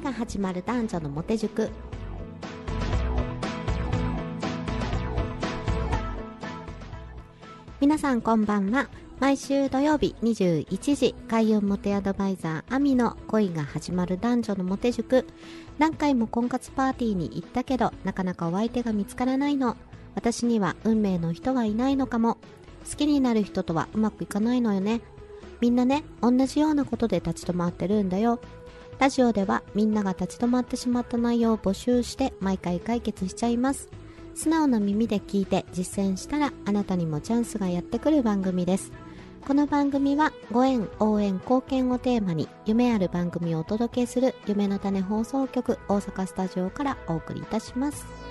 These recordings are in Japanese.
が始まる男女のモテ塾皆さんこんばんは毎週土曜日21時開運モテアドバイザーアミの恋が始まる男女のモテ塾何回も婚活パーティーに行ったけどなかなかお相手が見つからないの私には運命の人はいないのかも好きになる人とはうまくいかないのよねみんなね同じようなことで。立ち止まってるんだよラジオではみんなが立ち止まってしまった内容を募集して毎回解決しちゃいます。素直な耳で聞いて実践したらあなたにもチャンスがやってくる番組です。この番組はご縁応援貢献をテーマに夢ある番組をお届けする夢の種放送局大阪スタジオからお送りいたします。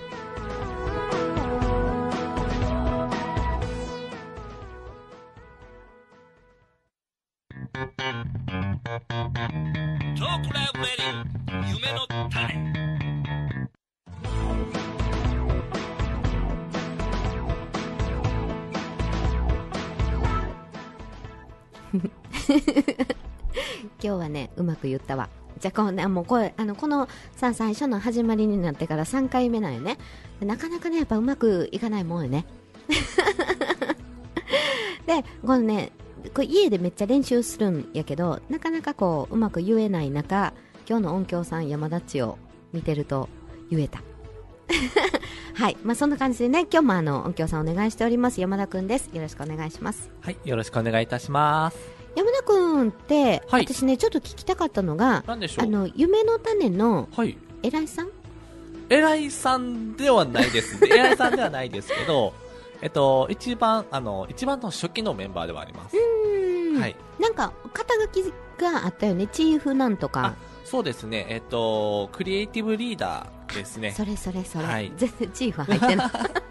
ねうまく言ったわ。じゃあこうねもうこれあのこのさ最初の始まりになってから3回目なんよね。なかなかねやっぱうまくいかないもんよね。でこのねこれ家でめっちゃ練習するんやけどなかなかこううまく言えない中今日の音響さん山田っちを見てると言えた。はい。まあそんな感じでね今日もあの音響さんお願いしております。山田くんです。よろしくお願いします。はい、よろしくお願いいたします。山田くんって、はい私ねちょっと聞きたかったのがあの夢の種のはい。偉いさん？偉いさんではないです。偉いさんではないですけど、えっと、一番、あの、一番の初期のメンバーではあります。うんはい。なんか肩書きがあったよねチーフなんとかあそうですね。えっと、クリエイティブリーダーですね。それそれそれ、はい全然チーフ入ってない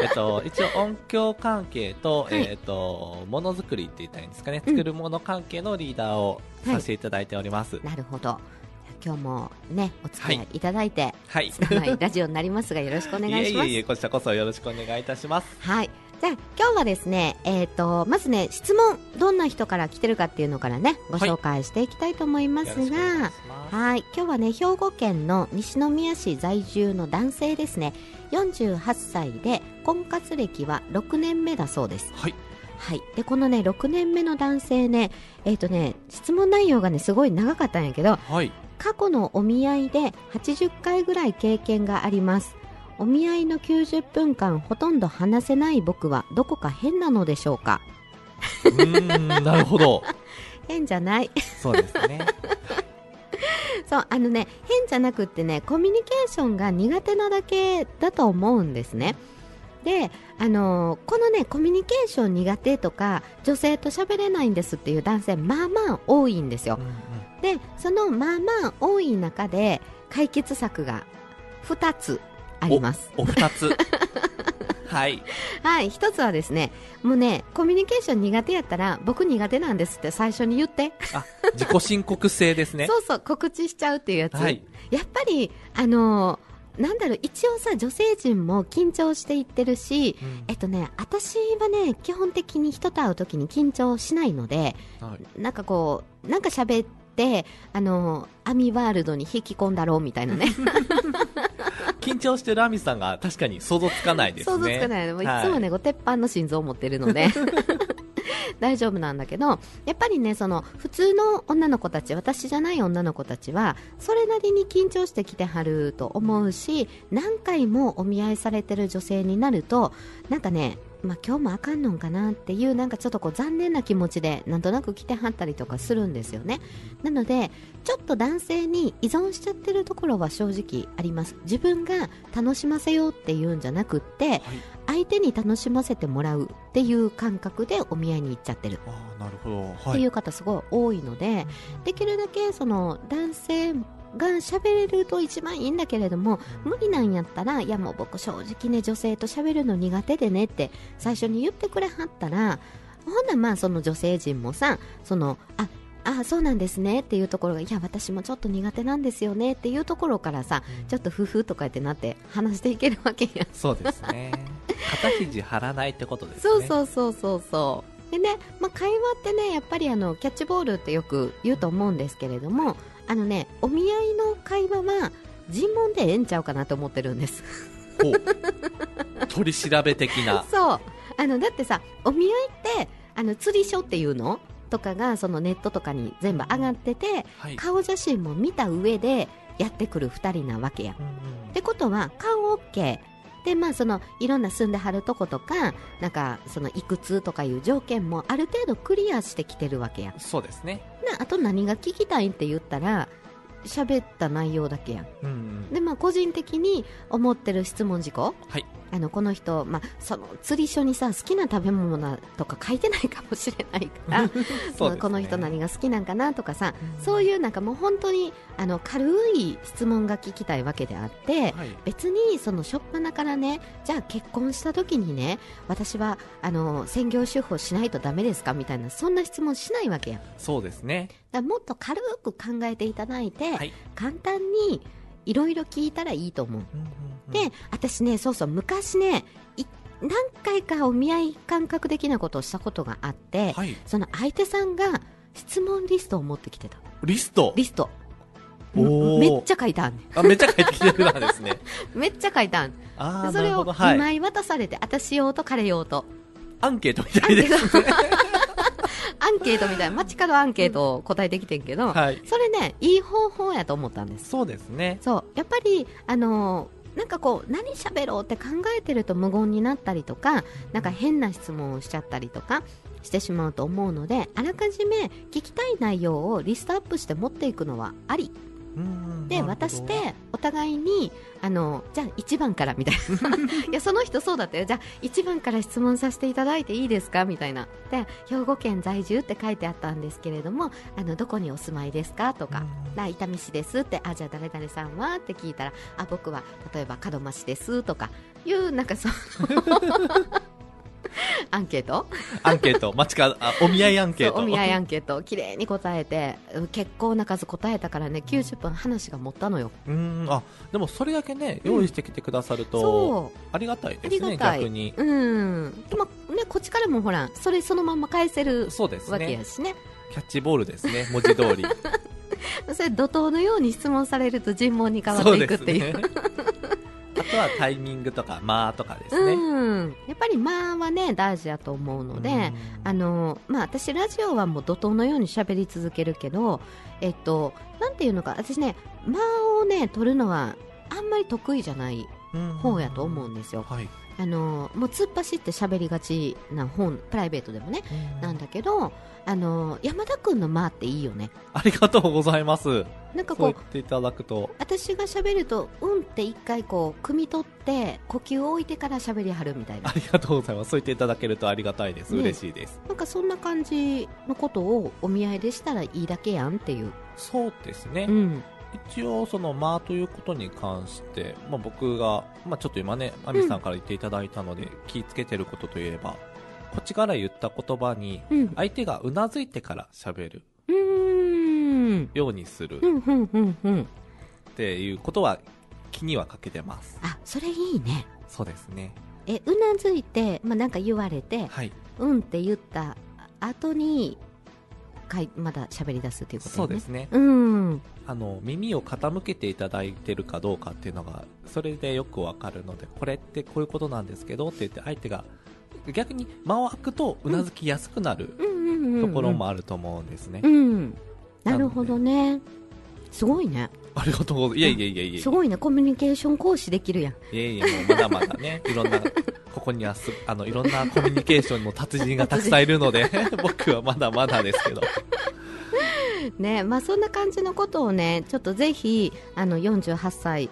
えっと、一応音響関係と、はいえっと、ものづくりって言ったらいいんですかね。作るもの関係のリーダーをさせていただいております。なるほど今日もねお付き合いいただいて、はい。拙いラジオになりますがよろしくお願いしますいえいえこちらこそよろしくお願いいたします。はいじゃあ今日はですね、えー、とまずね質問どんな人から来てるかっていうのからねご紹介していきたいと思いますが。はい今日はね兵庫県の西宮市在住の男性ですね48歳で婚活歴は6年目だそうですはい。はいでこのね6年目の男性ねえっ、とね質問内容がねすごい長かったんやけどはい。過去のお見合いで80回ぐらい経験がありますお見合いの90分間ほとんど話せない僕はどこか変なのでしょうか？うーん、なるほど。変じゃない？そうですね。そうあのね変じゃなくってねコミュニケーションが苦手なだけだと思うんですね。であのーこのねコミュニケーション苦手とか女性と喋れないんですっていう男性まあまあ多いんですよ。うんうん。でそのまあまあ多い中で解決策が2つあります。お二つ。はい。はい一つはですねもうねコミュニケーション苦手やったら僕苦手なんですって最初に言って、あ、自己申告制ですね。そうそう告知しちゃうっていうやつ、はい。やっぱりあのーなんだろう一応さ女性陣も緊張していってるしえっとね私はね基本的に人と会う時に緊張しないのではいなんかこうなんか喋ってあのーアミワールドに引き込んだろうみたいなね 緊張してるアミさんが確かに想像つかないですね。想像つかない。の、もういつもはい。ねこう鉄板の心臓を持ってるので。大丈夫なんだけどやっぱりねその普通の女の子たち私じゃない女の子たちはそれなりに緊張してきてはると思うし何回もお見合いされてる女性になるとなんかねまあ、今日もあかんのんかなっていうなんかちょっとこう残念な気持ちでなんとなく来てはったりとかするんですよねなのでちょっと男性に依存しちゃってるところは正直あります自分が楽しませようっていうんじゃなくってはい。相手に楽しませてもらうっていう感覚でお見合いに行っちゃってるああ、なるほど。ってはいい。う方すごい多いので、できるだけその男性が喋れると一番いいんだけれども無理なんやったらいやもう僕正直ね女性と喋るの苦手でねって最初に言ってくれはったらほんならまあその女性陣もさそのああそうなんですねっていうところがいや私もちょっと苦手なんですよねっていうところからさちょっと夫婦とかってなって話していけるわけやそうですね。肩肘張らないってことですね。そうそうそうそうそうでね、まあ、会話ってねやっぱりあのキャッチボールってよく言うと思うんですけれどもあのねお見合いの会話は尋問でええんちゃうかなと思ってるんです。お 取り調べ的な。そう。あのだってさお見合いってあの釣り書っていうのとかがそのネットとかに全部上がっててはい。顔写真も見た上でやってくる2人なわけやん。うんうんってことは顔 OK でまあそのいろんな住んではるとことかなんかそのいくつとかいう条件もある程度クリアしてきてるわけやん。そうですね。なあと何が聞きたいって言ったら喋った内容だけやんうんうん。でまあ個人的に思ってる質問事項はい。あのこの人、まあ、その釣り書にさ好きな食べ物とか書いてないかもしれないから そねこの人何が好きなんかなとかさうんそういうなんかもう本当にあの軽い質問が聞きたいわけであってはい。別にその初っ端からねじゃあ結婚した時にね私はあの専業主婦をしないとダメですか？みたいなそんな質問しないわけやそうですね。らもっと軽く考えていただいて、はい。簡単にいろいろ聞いたらいいと思うで、私ね、そうそう、昔ね、い何回かお見合い感覚的なことをしたことがあって、はい。その相手さんが質問リストを持ってきてた。リスト？リスト。めっちゃ書いたんねあ、めっちゃ書いてきてるなんですね。めっちゃ書いたんそれをなるほど。はい。2枚渡されて、私用と彼用と。アンケートみたいです。アンケートみたいな、街角アンケートを答えてきてんけど、はい。それね、いい方法やと思ったんです。そうですね。そう。やっぱり、あのーなんかこう、何喋ろうって考えてると無言になったりとか、なんか変な質問をしちゃったりとかしてしまうと思うので、あらかじめ聞きたい内容をリストアップして持っていくのはあり。で、渡し、て、お互いに、あの、じゃあ1番からみたいな。いや、その人そうだったよ。じゃあ1番から質問させていただいていいですか？みたいな。で、兵庫県在住って書いてあったんですけれども、あの、どこにお住まいですか？とか、な伊丹市ですって、あ、じゃあ誰々さんは？って聞いたら、あ、僕は例えば門真市です。とかいう、なんかそう、アンケート？アンケート、街か、あ、お見合いアンケート。お見合いアンケート、綺麗に答えて、結構な数答えたからね、90分話が持ったのよ。うーん、あ、でもそれだけね、用意してきてくださると、そう。ありがたいあですね、りがたい。逆に。うん。でもね、こっちからもほら、それそのまんま返せるそうですわけねやしね。キャッチボールですね、文字通り。それ怒涛のように質問されると尋問に変わっていくっていう。ね。あとはタイミングとか、まあとかですね。うん。やっぱり間はね、大事だと思うので、うんあの、まあ私ラジオはもう怒涛のように喋り続けるけど、えっと、なんていうのか、私ね、間をね、取るのはあんまり得意じゃない方やと思うんですよ。はい。あの、もう突っ走って喋りがちな本、プライベートでもね、なんだけど、あの、山田くんの間っていいよね。ありがとうございます。なんかこう言っ、ていただくと。私が喋ると、うんって一回こう、汲み取って、呼吸を置いてから喋りはるみたいなあ。りがとうございます。そう言っていただけるとありがたいです。ね嬉しいです。なんかそんな感じのことをお見合いでしたらいいだけやんっていう。そうですね。うん。一応、その、まあということに関して、まあ僕が、まあちょっと今ね、アミさんから言っていただいたので、気ぃつけてることといえば、こっちから言った言葉に、うん。相手がうなずいてから喋るうーん。ようにするうん、うん、うん、うん。っていうことは気にはかけてます。あ、それいいね。そうですね。え、うなずいて、まあ、なんか言われて、はい。うんって言った後に、かい、まだ喋り出すっていうことね。そうですね。うん。あの、耳を傾けていただいてるかどうかっていうのが、それでよくわかるので、これってこういうことなんですけどって言って相手が、逆に間を空くとうなずきやすくなるう。ところもあると思うんですね。うん。なるほどね。すごいね。ありがとうございます。いえいえいえいえ。すごいね。コミュニケーション講師できるやん。いえいえ、もうまだまだね、いろんな、ここにはす、あの、いろんなコミュニケーションの達人がたくさんいるので、僕はまだまだですけど。ねまあそんな感じのことをねちょっとぜひあの48歳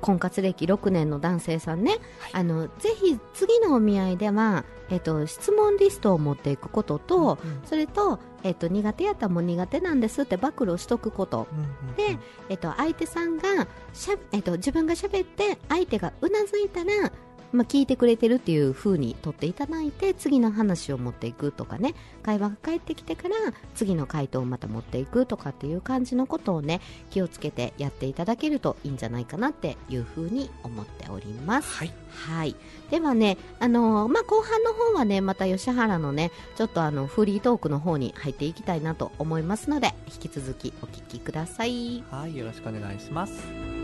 婚活歴6年の男性さんね、あのぜひ次のお見合いでは、えっと、質問リストを持っていくことと、それと、えっと、苦手やったらもう苦手なんですって暴露しとくこと、で、えっと、相手さんがしゃ、えっと、自分が喋って相手がうなずいたらまあ、聞いてくれてるっていう風に取っていただいて次の話を持っていくとかね会話が返ってきてから次の回答をまた持っていくとかっていう感じのことをね気をつけてやっていただけるといいんじゃないかなっていう風に思っております。はい。はい、ではね、あのーまあ、後半の方はねまた吉原のねちょっとあのフリートークの方に入っていきたいなと思いますので引き続きお聞きください。はい、よろしくお願いします。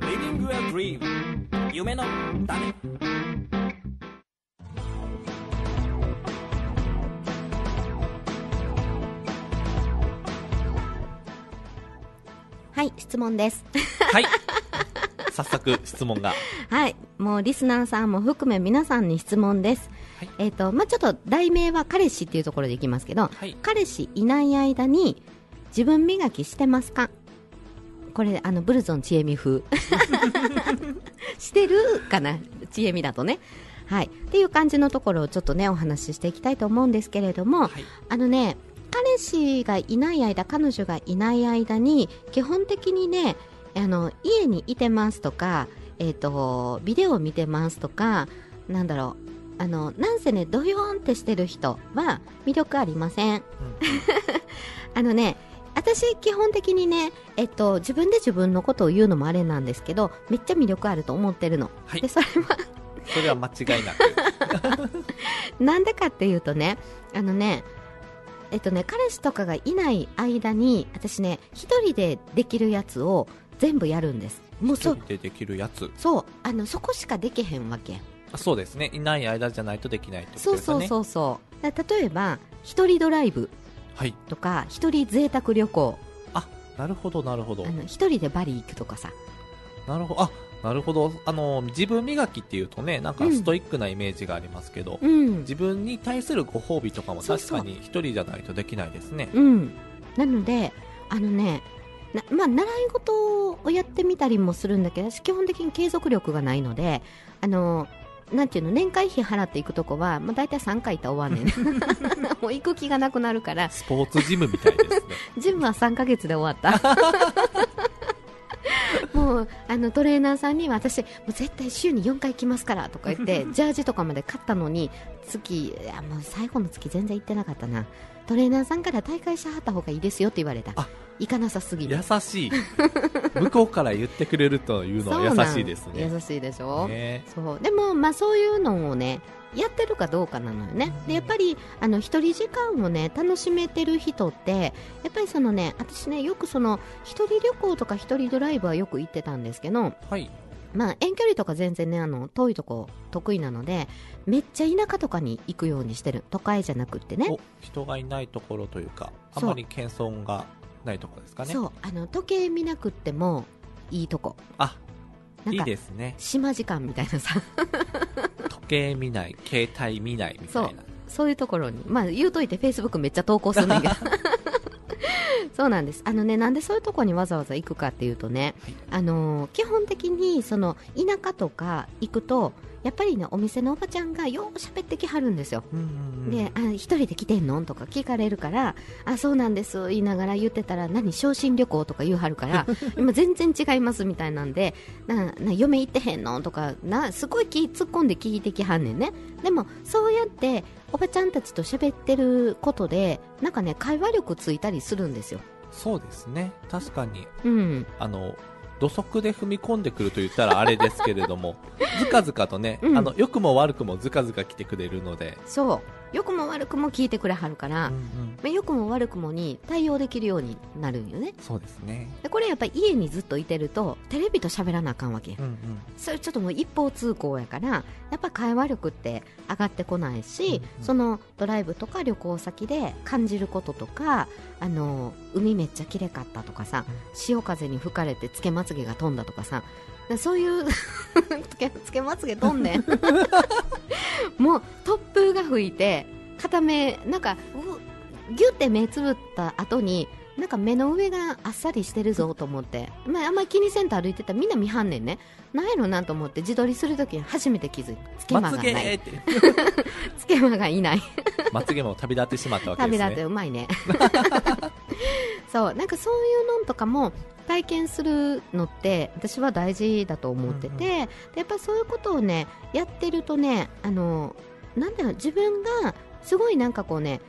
Living a dream 夢の種はい質問です。はい。早速質問が。はい、もうリスナーさんも含め皆さんに質問です。はいえっ、と、まあ、ちょっと題名は彼氏っていうところでいきますけど、はい。彼氏いない間に自分磨きしてますか？これ、あの、ブルゾンちえみ風。してるかな？ちえみだとね。はい。っていう感じのところをちょっとね、お話ししていきたいと思うんですけれども、はい。あのね、彼氏がいない間、彼女がいない間に、基本的にね、あの、家にいてますとか、えっ、と、ビデオを見てますとか、なんだろう、あの、なんせね、ドヨーンってしてる人は魅力ありません。あのね、私、基本的にね、えっと、自分で自分のことを言うのもあれなんですけど、めっちゃ魅力あると思ってるの。はいで、それは、それは間違いなく。なんでかっていうとね、あのね、えっとね、彼氏とかがいない間に、私ね、一人でできるやつを全部やるんです。もうそでできるやつ。そう、あの、そこしかできへんわけ。あそうですね。いない間じゃないとできないってことそうですよね。そうそうそう。だ例えば、一人ドライブはい。とか、一人贅沢旅行、なるほど、なるほど一人でバリ行くとかさ。なるほど。あ、なるほど。あの、自分磨きっていうとね、なんかうんストイックなイメージがありますけど、うん。自分に対するご褒美とかも確かに一人じゃないとできないですね。うん。なので、あのね、なまあ、習い事をやってみたりもするんだけど、私基本的に継続力がないので、あの、なんていうの、年会費払っていくとこは、まあ、大体3回行ったら終わんねん。もう行く気がなくなるから、スポーツジムみたいですね。ジムは3ヶ月で終わった。もうあのトレーナーさんには私もう絶対週に4回来ますからとか言ってジャージとかまで買ったのに月いやもう最後の月全然行ってなかったなトレーナーさんから大会しはった方がいいですよって言われたあ行かなさすぎる。優しい。向こうから言ってくれるというのは優しいですね。優しいでしょ、ね。そう。でも、まあ、そういうのをねやってるかどうかなのよね、でやっぱりあの一人時間をね楽しめてる人ってやっぱりそのね私ねよくその一人旅行とか一人ドライブはよく行ってたんですけど、はい。まあ、遠距離とか全然ねあの遠いとこ得意なのでめっちゃ田舎とかに行くようにしてる。都会じゃなくってね。お人がいないところというか、あまり謙遜がないところですかね。そうあの時計見なくってもいいとこあ、いいですね。島時間みたいなさ 時計見ない、携帯見ないみたいな。そういうところに、まあ言うといて、フェイスブックめっちゃ投稿するんだけど。そうなんです。あのね、なんでそういうところにわざわざ行くかっていうとね、はいあのー基本的に、その、田舎とか行くと、やっぱりね、お店のおばちゃんがよう喋ってきはるんですよ。うんうんうんで、あ、一人で来てんの？とか聞かれるから、あ、そうなんです、言いながら言ってたら、何、昇進旅行とか言うはるから、今全然違いますみたいなんで、な、な、嫁行ってへんの？とか、な、すごい気突っ込んで聞いてきはんねんね。でも、そうやって、おばちゃんたちと喋ってることで、なんかね、会話力ついたりするんですよ。そうですね。確かに、うん。あの、土足で踏み込んでくると言ったらあれですけれども、ずかずかとね、うんあの、良くも悪くもずかずか来てくれるので、そう。良くも悪くも聞いてくれはるから、うんうんまあ良くも悪くもに対応できるようになるんよね。そうですね。で、これやっぱり家にずっといてると、テレビと喋らなあかんわけ。うんうん。それちょっともう一方通行やからやっぱ会話力って上がってこないし、うんうんそのドライブとか旅行先で感じることとかあの海めっちゃ綺麗かったとかさ、潮風に吹かれてつけまつげが飛んだとかさでそういう つけつけまつげ飛んでん。もう突風が吹いて片目なんかうギュって目つぶった後になんか目の上があっさりしてるぞと思って、まあ、あんまり気にせんと歩いてたらみんな見はんねんね。なんやろなと思って自撮りするときに初めて気づいたつけまがない。つけまがいない。まつげも旅立ってしまったわけ旅立ってですねうまいね。そうなんかそういうのとかも体験するのって私は大事だと思ってて、うんうん。でやっぱそういうことをねやってるとねあのなんだろう自分がすごいなんかこうね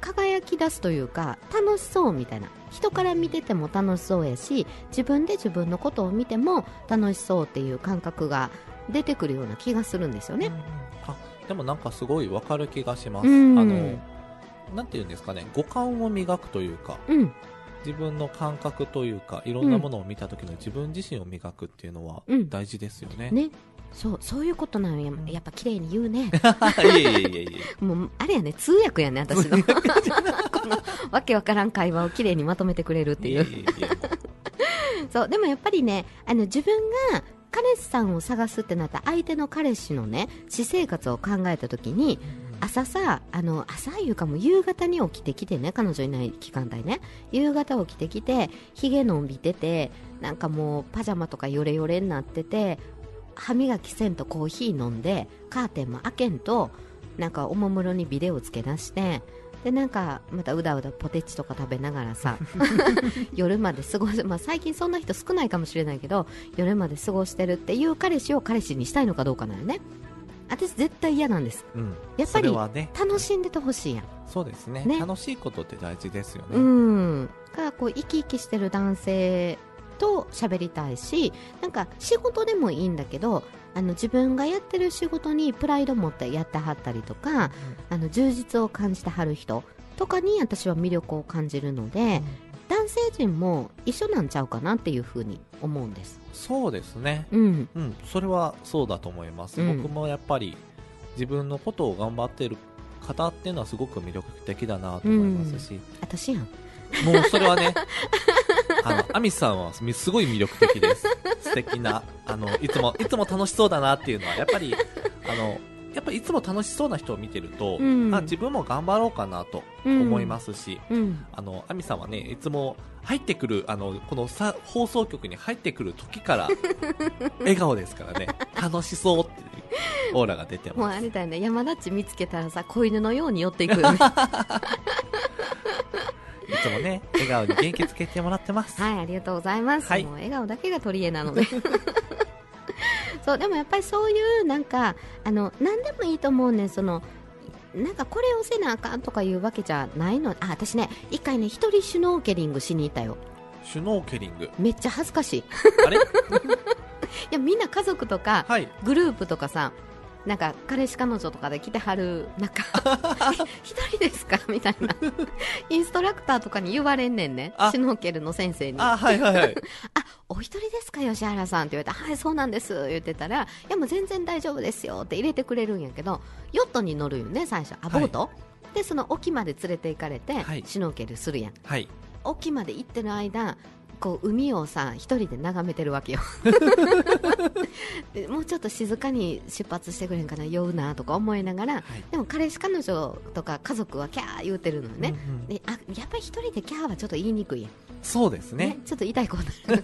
輝き出すというか楽しそうみたいな。人から見てても楽しそうやし自分で自分のことを見ても楽しそうっていう感覚が出てくるような気がするんですよね。あでもなんかすごいわかる気がします、うん。あのなんていうんですかね五感を磨くというかうん、自分の感覚というかいろんなものを見た時の自分自身を磨くっていうのはうん。大事ですよね、ね。そうそういうことなのよやっぱ綺麗に言うね。もうあれやね。通訳やね私の。このわけわからん会話をきれいにまとめてくれるっていう。そうでもやっぱりねあの自分が彼氏さんを探すってなったら相手の彼氏のね私生活を考えた時に朝さあの朝いうかもう夕方に起きてきてね彼女いない期間帯ね。夕方起きてきてひげのんびててなんかもうパジャマとかヨレヨレになってて歯磨きせんとコーヒー飲んでカーテンも開けんとなんかおもむろにビデオつけ出してでなんかまたうだうだポテチとか食べながらさ 夜まで過ごす、まあ、最近そんな人少ないかもしれないけど夜まで過ごしてるっていう彼氏を彼氏にしたいのかどうかなのね私絶対嫌なんです。うん、やっぱりね。楽しんでてほしいやん。そうですね。ね。楽しいことって大事ですよね、うん。がこう生き生きしてる男性と喋りたいしなんか仕事でもいいんだけどあの自分がやってる仕事にプライド持ってやってはったりとかあの充実を感じてはる人とかに私は魅力を感じるので男性陣も一緒なんちゃうかなっていうふうに思うんです。そうですね。うん。うん。それはそうだと思います、うん。僕もやっぱり自分のことを頑張ってる方っていうのはすごく魅力的だなと思いますし、私やん。もうそれはね あのアミさんはすごい魅力的です。素敵なあのいつもいつも楽しそうだなっていうのはやっぱりあのやっぱりいつも楽しそうな人を見てると、うん。あ自分も頑張ろうかなと思いますし、うん。あのアミさんはねいつも入ってくるあのこのさ放送局に入ってくる時から 笑顔ですからね。楽しそうっていうオーラが出てもうますあれだよね。山田っち見つけたらさ子犬のように寄っていく。よ ねいつもね笑顔に元気つけてもらってます、はいありがとうございます、はい。もう笑顔だけが取り柄なので そうでもやっぱりそういうなんかあの何でもいいと思うねんそのなんかこれをせなあかんとかいうわけじゃないの。あ私ね一回ね一人シュノーケリングしに行ったよ。シュノーケリング？めっちゃ恥ずかしい。いあれ？やみんな家族とかはい。グループとかさなんか彼氏彼女とかで来てはる中え 一人ですか？みたいな。インストラクターとかに言われんねんね。あ。シュノーケルの先生に。あはいはいはい。あお一人ですか？吉原さんって言われたらはいそうなんです言ってたらいやもう全然大丈夫ですよって入れてくれるんやけどヨットに乗るよね最初あボート、でその沖まで連れて行かれて、はい。シュノーケルするやん。はい。沖まで行ってる間こう海をさ一人で眺めてるわけよ。でもうちょっと静かに出発してくれんかな酔うなとか思いながらはい。でも彼氏彼女とか家族はキャー言うてるのよね、うんうんであやっぱり一人でキャーはちょっと言いにくいやん。そうですね。ちょっと痛い子になる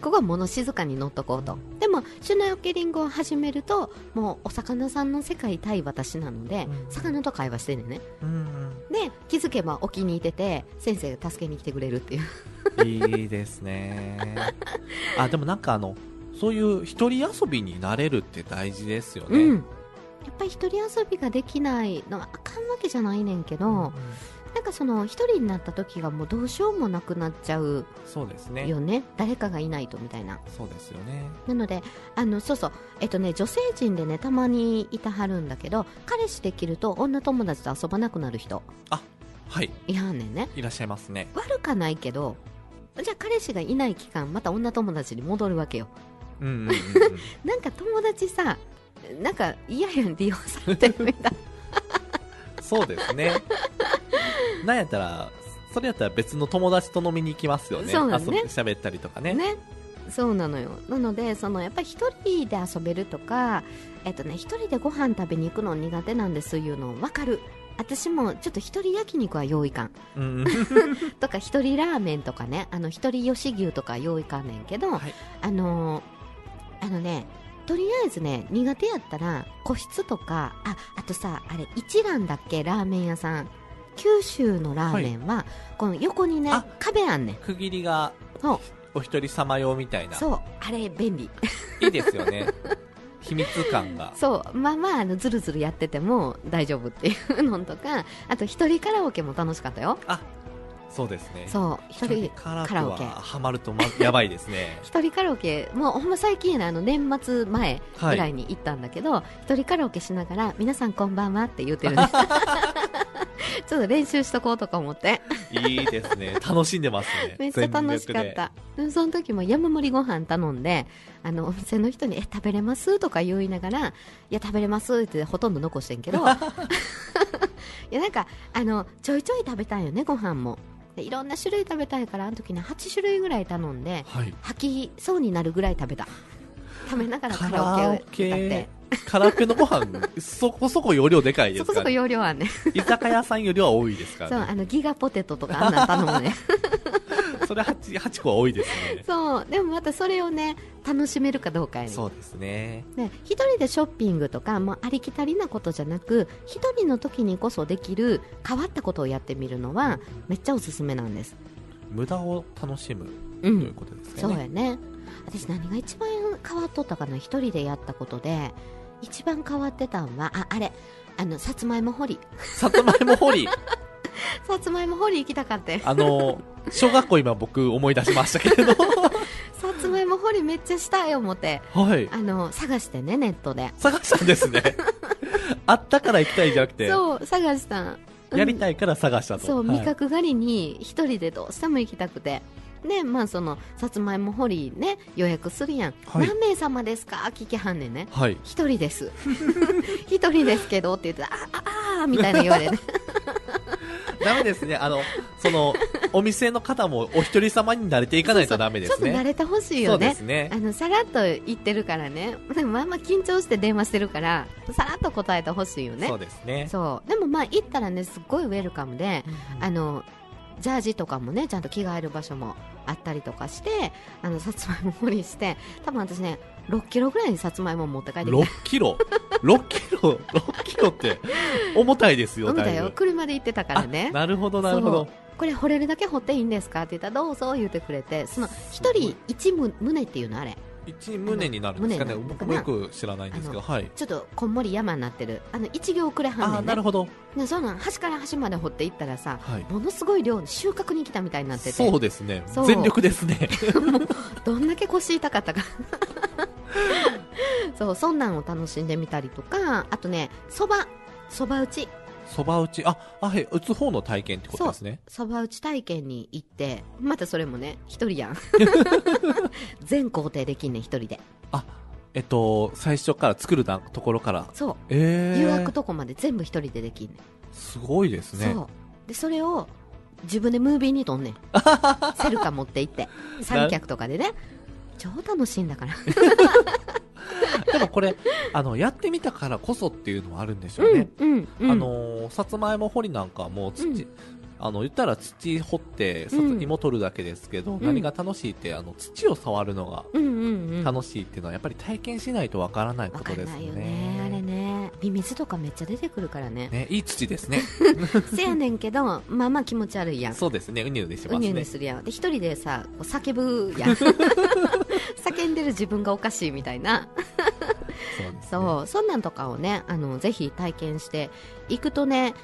ここは物静かに乗っとこうと。でもシュノーケリングを始めるともうお魚さんの世界対私なので、うん。魚と会話してんねんね。うんうん。で気づけば沖にいてて先生が助けに来てくれるっていういいですね。あ、でもなんかあの、そういう一人遊びになれるって大事ですよね。うんやっぱり一人遊びができないのはあかんわけじゃないねんけど、うんなんかその一人になった時がもうどうしようもなくなっちゃうそうですね。よね誰かがいないとみたいなそうですよね。なのであのそうそうえっとね女性陣でねたまにいたはるんだけど彼氏できると女友達と遊ばなくなる人はい。いやんねんねいらっしゃいますね。悪かないけどじゃあ彼氏がいない期間また女友達に戻るわけようんうんうんうん。なんか友達さなんか嫌やん利用されてるみたいそうですね。なんやったら、それやったら別の友達と飲みに行きますよね。そうだね遊んで喋ったりとかね。ねそうなのよなのでそのやっぱり一人で遊べるとかえっとね一人でご飯食べに行くの苦手なんですいうの分かる私もちょっと一人焼肉は用意かん。うん。とか一人ラーメンとかね。あの一人吉牛とか用意かんねんけど、はい。あのーあのねとりあえずね苦手やったら個室とかああとさあれ一蘭だっけ？ラーメン屋さん。九州のラーメンは、この横にねあ壁あんねん。区切りがお一人様用みたいな。そう。あれ便利。いいですよね。秘密感が。そうまあまああのずるずるやってても大丈夫っていうのとかあと一人カラオケも楽しかったよあ、そうですね。そう一人カラオケはハマるとまやばいですね。一人カラオケもうほんま最近あの年末前ぐらいに行ったんだけど、一人カラオケしながら皆さんこんばんはって言ってるね ちょっと練習しとこうとか思っていいですね。楽しんでますね。めっちゃ楽しかったでその時も山盛りご飯頼んであのお店の人に「え食べれます?」とか言いながら「いや食べれます」ってほとんど残してんけど いやなんかあのちょいちょい食べたいよねご飯もでいろんな種類食べたいからあの時ね8種類ぐらい頼んではい。吐きそうになるぐらい食べた食べながらカカラオケを歌っケて、カラオケのご飯、そこそこ容量でかいでそこそこすから、ね。容量はね居酒屋さんよりは多いですかそうらね。あのギガポテトとかあんなん頼むね それ 8, 8個は多いですね。そうでもまたそれをね楽しめるかどうかやねそうですね。ね一人でショッピングとかもうありきたりなことじゃなく一人の時にこそできる変わったことをやってみるのはめっちゃおすすめなんです無駄を楽しむうというんことですそう。やね私何が一番変わっとったかな一人でやったことで一番変わってたんはああれあのさつまいも掘りさつまいも掘り？さつまいも掘り 行きたかってあの、小学校今僕思い出しましたけれど。さつまいも掘りめっちゃしたい思ってはい。あの探してねネットで探したんですね。あったから行きたいじゃなくて、そう探したんうんやりたいから探したと。そう、はい味覚狩りに一人でどうしても行きたくて。で、まあ、その、さつまいも掘りね、予約するやん。はい何名様ですか？聞きはんねんね。はい。一人です。一人ですけどって言って、あ、あ、あーみたいな言われて。ダメですね。あの、その、お店の方もお一人様に慣れていかないとダメですね。ちょっと慣れてほしいよね。すねあ。の、さらっと言ってるからね。でもまあまあ緊張して電話してるから、さらっと答えてほしいよねそう。ですね。そう。でもまあ行ったらね、すっごいウェルカムで、あの、ジャージとかもね、ちゃんと着替える場所もあったりとかして、あの、さつまいも掘りして、多分私ね、6キロぐらいにさつまいも持って帰ってき6キロ ?6 キロ ?6 キロって重たいですよ、た。飲んだよ。だいぶ。車で行ってたからねあ。なるほど、なるほど。これ掘れるだけ掘っていいんですか？って言ったら、どうぞ言ってくれて、その、一人一む胸っていうの？あれ。一胸になるんですかね。僕もよく知らないんですけど、はい。ちょっとこんもり山になってる。あの、一行くれはんねあんね。なるほど。でその端から端まで掘っていったらさ、はい。ものすごい量、収穫に来たみたいになってて。そうですね全力ですね。どんだけ腰痛かったか そうそんなんを楽しんでみたりとかあとねそばそば打ちそば打ち、あ、あ、はい、打つ方の体験ってことですね。そば打ち体験に行ってまたそれもね一人やん 全工程できんねん一人であ、えっと、最初から作るだところから。そうえー。誘惑とこまで全部一人でできんねん、すごいですね。そうでそれを自分でムービーに撮んねん セルカ持って行って三脚とかでね超楽しいんだから。でもこれ、あの、やってみたからこそっていうのはあるんでしょうね。うんうんうん。あのーさつまいも掘りなんかはもう土、うんあの、言ったら土掘って、芋取るだけですけど、ん。何が楽しいって、あの、土を触るのが楽しいっていうのは、やっぱり体験しないとわからないことですよね。ねあれね。ミミズとかめっちゃ出てくるからね。ね、いい土ですね。せやねんけどまあまあ気持ち悪いやん。そうですね、うにうにしますね。うにうに。するやん。で一人でさ叫ぶやん。叫んでる自分がおかしいみたいなそうね。そうそんなんとかをねあのぜひ体験していくとね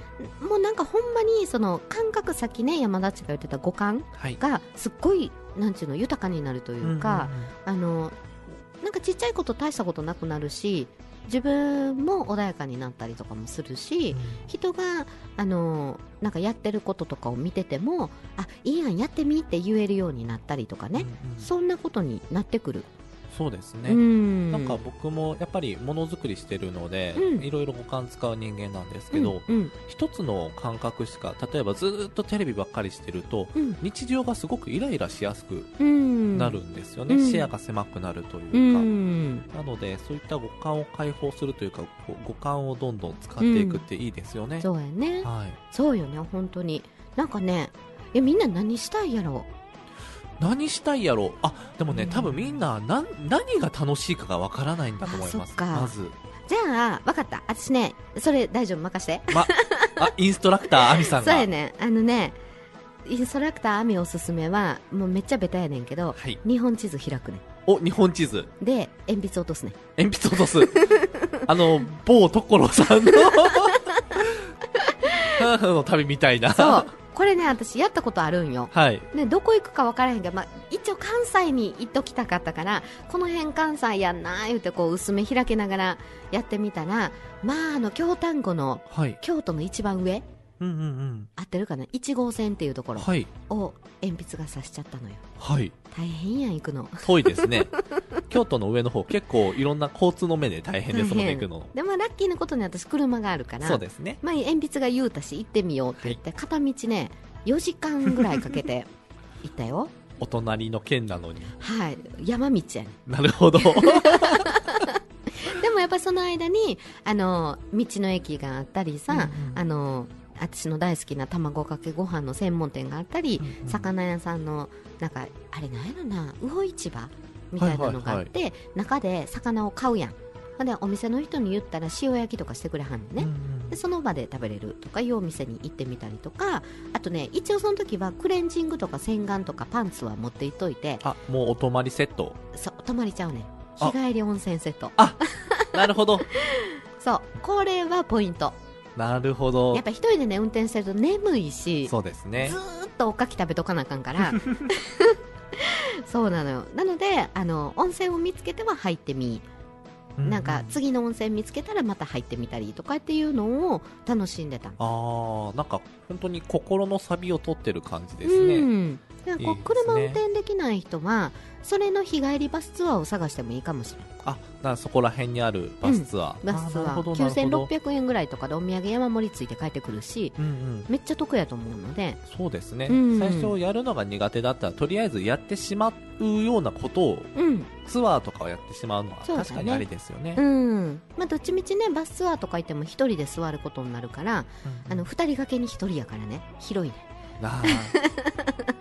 もうなんかほんまにその感覚先ね山田っちが言ってた五感はい。がすっごいなんちゅうの豊かになるというか、あのなんかちっちゃいこと大したことなくなるし自分も穏やかになったりとかもするし、人があのなんかやってることとかを見ててもあいいやんやってみって言えるようになったりとかね、そんなことになってくるそうですね。うん。なんか僕もやっぱりものづくりしてるので、うん。いろいろ五感使う人間なんですけど、うんうん。一つの感覚しか、例えばずーっとテレビばっかりしてると、うん。日常がすごくイライラしやすくうん。なるんですよね。うん。視野が狭くなるといううか。ん。なので、そういった五感を解放するというか、五感をどんどん使っていくっていいですよね。そうやね。はい。そうよね本当に。なんかねいやみんな何したいやろ何したいやろ？うあ、でもね、うん多分みんな、な、何が楽しいかがわからないんだと思います。まず。じゃあ分かった私ねそれ大丈夫任して ま、あ、インストラクター、アミさんが。そうやねあのねインストラクターアミおすすめはもうめっちゃベタやねんけどはい。日本地図開くねお、日本地図。んで鉛筆落とすね鉛筆落とす。あの、某所さんの、母 の旅みたいな。そうこれね私やったことあるんよはい。ね、どこ行くか分からへんけど、まあ、一応関西に行っときたかったからこの辺関西やんな言うてこう薄め開けながらやってみたらまああの京丹後のはい。京都の一番上うんうんうん。合ってるかな？1号線っていうところはい。を鉛筆が刺しちゃったのよはい。大変やん行くの遠いですね。京都の上の方、結構いろんな交通の目で大変ですもんね、大変行くの。でもラッキーなことに私車があるからそうですね。まあ、鉛筆が言うたし行ってみようって言って、片道ね4時間ぐらいかけて 行ったよお隣の県なのに。はい山道やねなるほど。でもやっぱりその間にあの道の駅があったりさ、うんうんあの私の大好きな卵かけご飯の専門店があったり、うんうん。魚屋さんのなんかあれなんやろな魚市場みたいなのがあって、中で魚を買うやん。ほんでお店の人に言ったら塩焼きとかしてくれはんねうんうんでその場で食べれるとかいうお店に行ってみたりとかあとね一応その時はクレンジングとか洗顔とかパンツは持っていっといてあ、もうお泊まりセット？そう泊まりちゃうね日帰り温泉セット。なるほど。そうこれはポイントなるほどやっ。ぱ一人でね運転してると眠いしそうですねず。ーっとおかき食べとかなあかんから そうなのよなのであの温泉を見つけては入ってみなんか次の温泉見つけたらまた入ってみたりとかっていうのを楽しんでたああ、なんか本当に心のサビを取ってる感じですね。うんでこう車運転できない人はそれの日帰りバスツアーを探してもいいかもしれないあ、だからそこら辺にあるバスツアー。バスツアー。あなるほどなるほど。9600円ぐらいとかでお土産山盛りついて帰ってくるしうんうん。めっちゃ得やと思うので。そうですね、うん。最初やるのが苦手だったらとりあえずやってしまうようなことをうん。ツアーとかをやってしまうのは確かにありですよね。うん。まあどっちみちねバスツアーとか行っても一人で座ることになるからあの二人掛けに一人やからね。広いねなあ。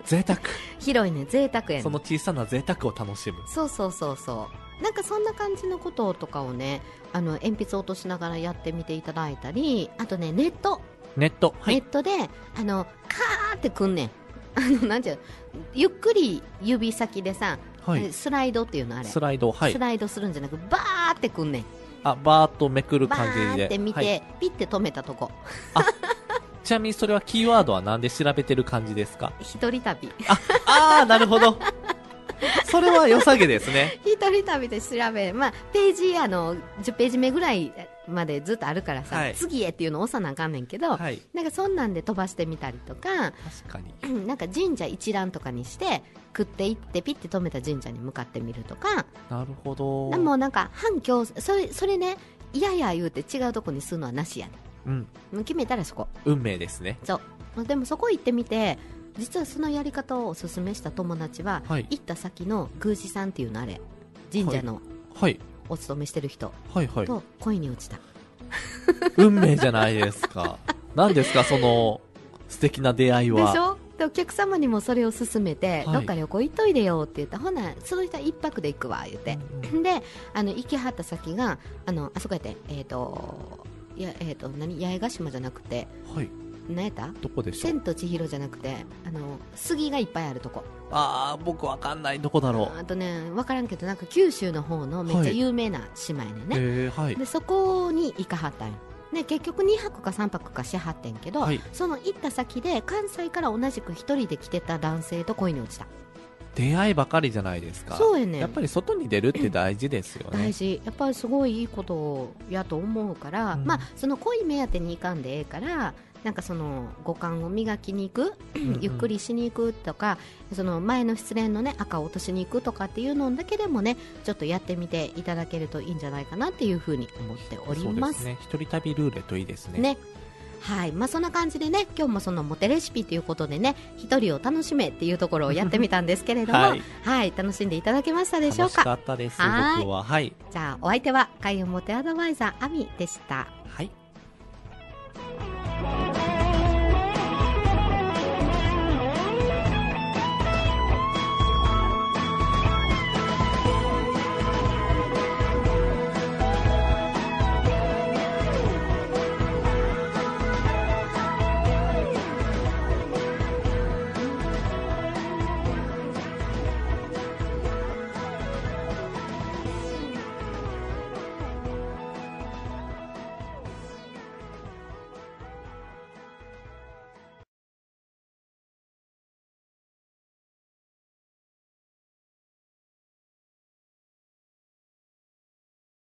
贅沢。広いね贅沢やね。その小さな贅沢を楽しむ。そうそうそうそう。なんかそんな感じのこととかをねあの鉛筆落としながらやってみていただいたりあとねネット、ネット。はい。ネットであのカーってくんねん。あのなんていゆっくり指先でさ、はい。スライドっていうのあれ、スライドはい。スライドするんじゃなくバーってくんねん。あバーッとめくるバ感じで。ーって見て、はい。ピッて止めたとこちなみにそれはキーワードは何で調べてる感じですか？一人旅。ああなるほど。それは良さげですね。一人旅で調べる。まあページあの10ページ目ぐらいまでずっとあるからさ、はい。次へっていうのを押さなあかんねんけど、はい。なんかそんなんで飛ばしてみたりとか確かに。なんか神社一覧とかにして食っていってピッて止めた神社に向かってみるとか。なるほど。でもなんか反強それそれねいやや言うて違うとこにするのはなしやねうん。決めたらそこ。運命ですね。そう。でもそこ行ってみて実はそのやり方をおすすめした友達は、はい。行った先の宮司さんっていうのあれ。神社のはい。お勤めしてる人。はいはい。と恋に落ちた、運命じゃないですか。何ですかその素敵な出会いではしょ？でお客様にもそれを勧めて、はいどっか旅行行っといでよって言ったらほなその人は一泊で行くわ言って、であの行きはった先があのあそこやってえっ、といやえっ、と何？八重ヶ島じゃなくて。はい。何やった？どこでしょう千と千尋じゃなくてあの杉がいっぱいあるとこ。ああ僕わかんないどこだろう。あとね分からんけどなんか九州の方のめっちゃ有名な島やねんね、えー、はい。でそこに行かはったんよ。で結局2泊か3泊かしはってんけど、はい。その行った先で関西から同じく一人で来てた男性と恋に落ちた出会いばかりじゃないですか。そうやねん。やっぱり外に出るって大事ですよね。大事。やっぱりすごいいいことやと思うから、うん。まあその恋目当てに行かんでええからなんかその五感を磨きに行く、んうん。ゆっくりしに行くとかその前の失恋のね赤を落としに行くとかっていうのだけでもねちょっとやってみていただけるといいんじゃないかなっていうふうに思っておりますね。一人旅ルーレットいいですね。ね。はい。まあ、そんな感じでね、今日もそのモテレシピということでね、一人を楽しめっていうところをやってみたんですけれども、はいはい、楽しんでいただけましたでしょう楽しかかったです、はい僕は。はい。じゃあ、お相手は、開運モテアドバイザー、アミでした。はい。